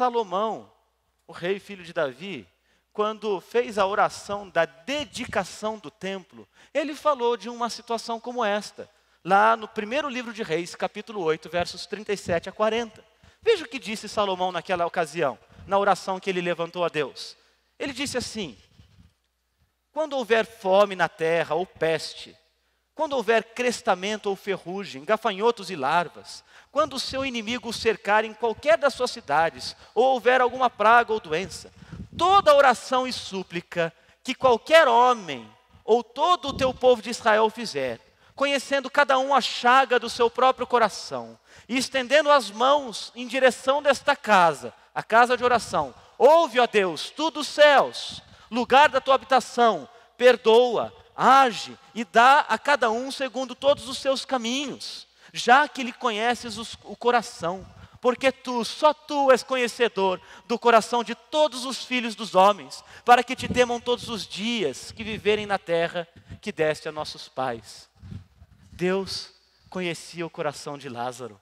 Salomão, o rei filho de Davi, quando fez a oração da dedicação do templo, ele falou de uma situação como esta, lá no primeiro livro de Reis, capítulo 8, versos 37 a 40. Veja o que disse Salomão naquela ocasião, na oração que ele levantou a Deus. Ele disse assim: Quando houver fome na terra ou peste, quando houver crestamento ou ferrugem, gafanhotos e larvas, quando o seu inimigo o cercar em qualquer das suas cidades, ou houver alguma praga ou doença, toda oração e súplica que qualquer homem ou todo o teu povo de Israel fizer, conhecendo cada um a chaga do seu próprio coração, e estendendo as mãos em direção desta casa, a casa de oração, ouve, ó Deus, tu dos céus, lugar da tua habitação, perdoa, age e dá a cada um segundo todos os seus caminhos, já que lhe conheces os, o coração, porque tu, só tu és conhecedor do coração de todos os filhos dos homens, para que te temam todos os dias que viverem na terra que deste a nossos pais. Deus conhecia o coração de Lázaro.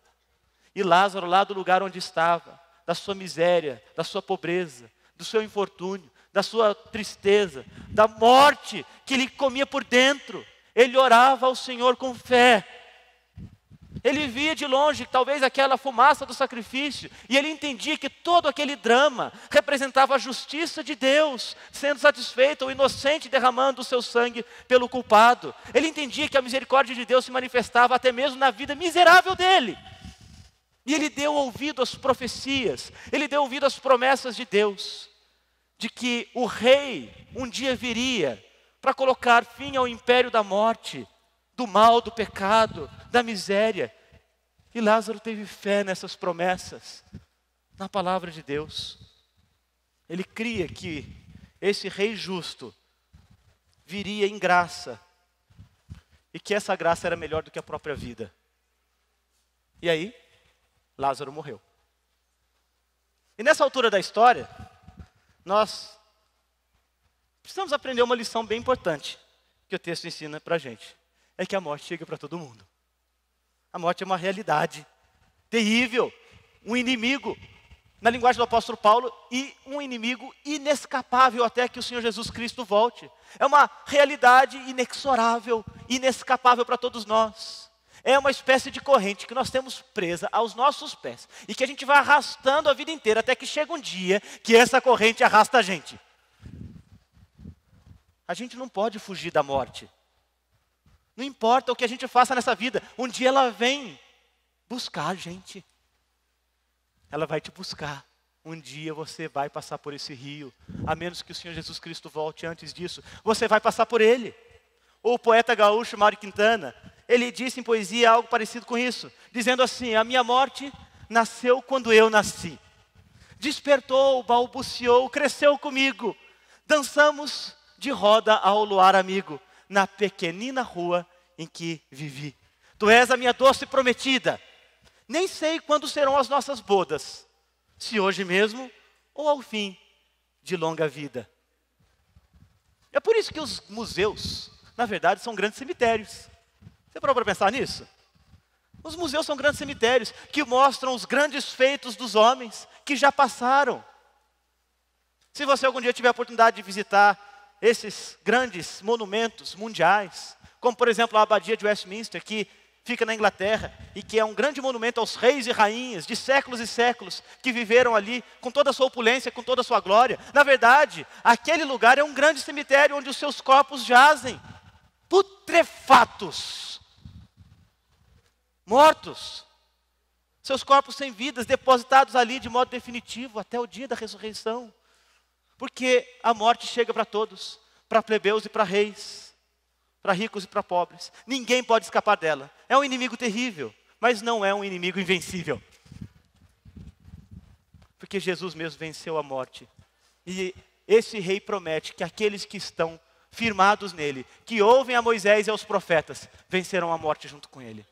E Lázaro, lá do lugar onde estava, da sua miséria, da sua pobreza, do seu infortúnio, da sua tristeza, da morte que ele comia por dentro. Ele orava ao Senhor com fé. Ele via de longe talvez aquela fumaça do sacrifício, e ele entendia que todo aquele drama representava a justiça de Deus, sendo satisfeito, o inocente derramando o seu sangue pelo culpado. Ele entendia que a misericórdia de Deus se manifestava até mesmo na vida miserável dele. E ele deu ouvido às profecias, ele deu ouvido às promessas de Deus de que o rei um dia viria para colocar fim ao império da morte, do mal, do pecado, da miséria. E Lázaro teve fé nessas promessas, na palavra de Deus. Ele cria que esse rei justo viria em graça e que essa graça era melhor do que a própria vida. E aí, Lázaro morreu. E nessa altura da história, nós precisamos aprender uma lição bem importante que o texto ensina para a gente. É que a morte chega para todo mundo. A morte é uma realidade terrível, um inimigo, na linguagem do apóstolo Paulo, e um inimigo inescapável até que o Senhor Jesus Cristo volte. É uma realidade inexorável, inescapável para todos nós é uma espécie de corrente que nós temos presa aos nossos pés e que a gente vai arrastando a vida inteira até que chega um dia que essa corrente arrasta a gente. A gente não pode fugir da morte. Não importa o que a gente faça nessa vida, um dia ela vem buscar a gente. Ela vai te buscar. Um dia você vai passar por esse rio, a menos que o Senhor Jesus Cristo volte antes disso, você vai passar por ele. O poeta gaúcho Mário Quintana, ele disse em poesia algo parecido com isso, dizendo assim: A minha morte nasceu quando eu nasci. Despertou, balbuciou, cresceu comigo. Dançamos de roda ao luar amigo, na pequenina rua em que vivi. Tu és a minha doce prometida. Nem sei quando serão as nossas bodas, se hoje mesmo ou ao fim de longa vida. É por isso que os museus, na verdade, são grandes cemitérios. Você parou para pensar nisso? Os museus são grandes cemitérios que mostram os grandes feitos dos homens que já passaram. Se você algum dia tiver a oportunidade de visitar esses grandes monumentos mundiais, como por exemplo a Abadia de Westminster, que fica na Inglaterra e que é um grande monumento aos reis e rainhas de séculos e séculos que viveram ali com toda a sua opulência, com toda a sua glória. Na verdade, aquele lugar é um grande cemitério onde os seus corpos jazem putrefatos mortos, seus corpos sem vidas, depositados ali de modo definitivo até o dia da ressurreição. Porque a morte chega para todos, para plebeus e para reis, para ricos e para pobres. Ninguém pode escapar dela. É um inimigo terrível, mas não é um inimigo invencível. Porque Jesus mesmo venceu a morte. E esse rei promete que aqueles que estão firmados nele, que ouvem a Moisés e aos profetas, vencerão a morte junto com ele.